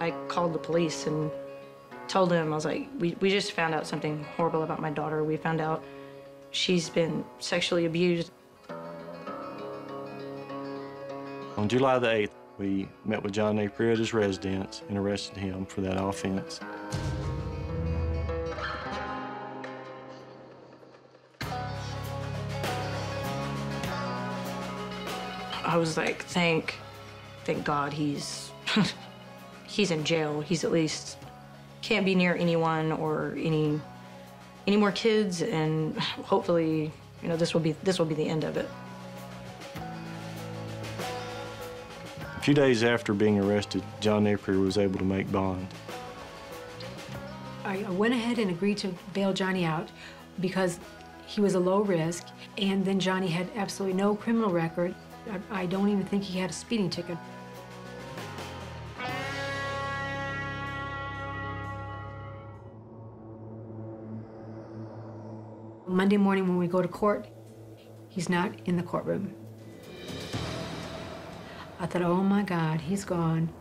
I called the police and told them, I was like, we, we just found out something horrible about my daughter. We found out she's been sexually abused. On July the 8th, we met with John Napier at his residence and arrested him for that offense. I was like, thank, thank God he's, he's in jail. He's at least can't be near anyone or any, any more kids, and hopefully, you know, this will be this will be the end of it. A few days after being arrested, John Napier was able to make bond. I went ahead and agreed to bail Johnny out because he was a low risk, and then Johnny had absolutely no criminal record. I, I don't even think he had a speeding ticket. Monday morning when we go to court, he's not in the courtroom. I thought, oh my God, he's gone.